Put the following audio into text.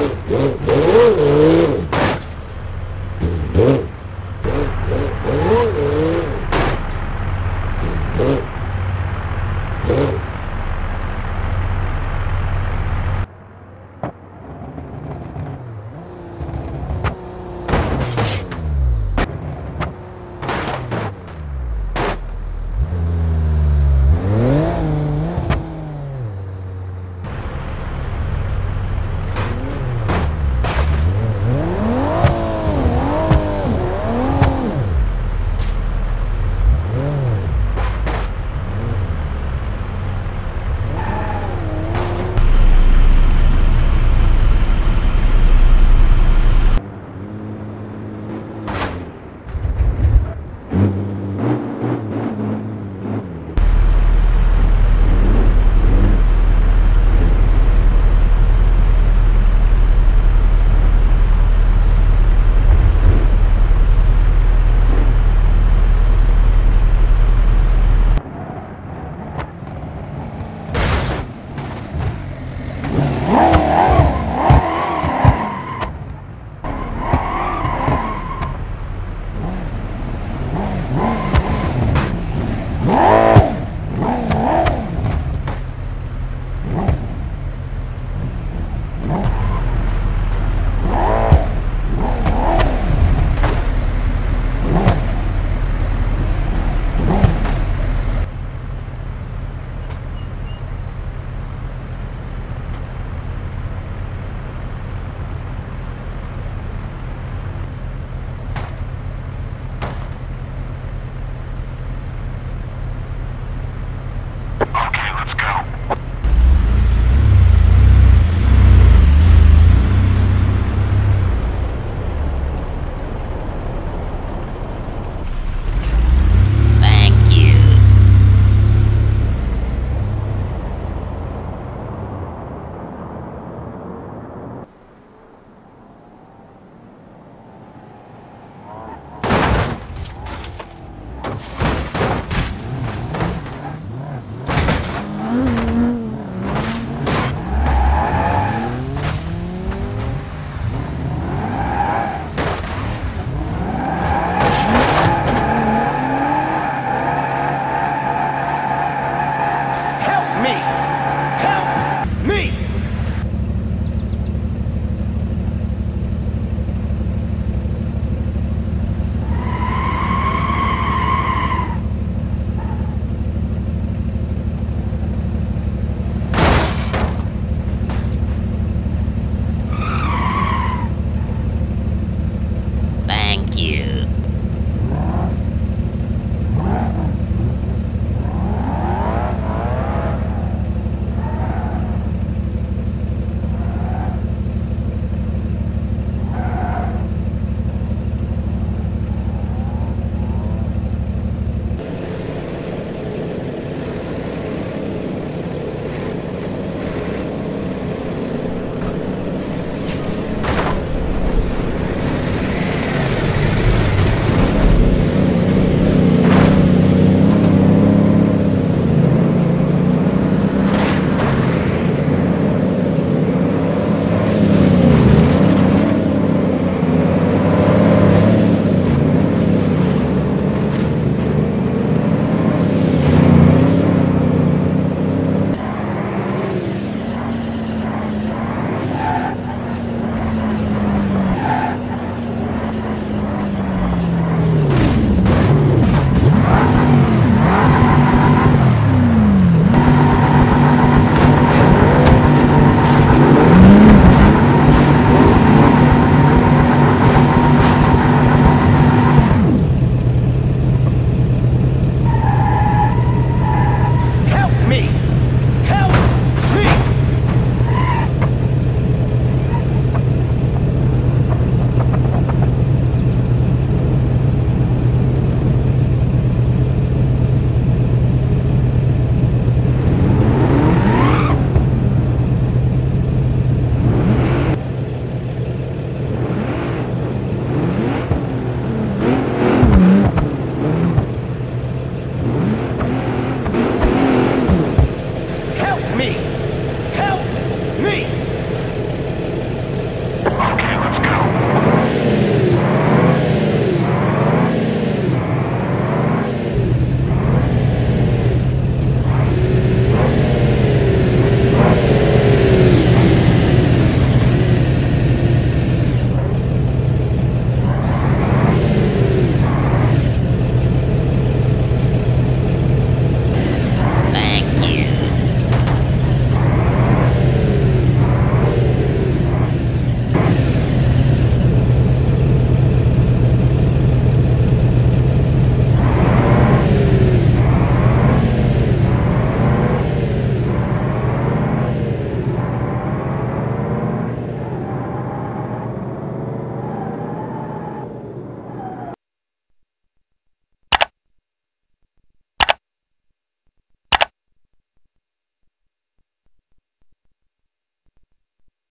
Go, go, go.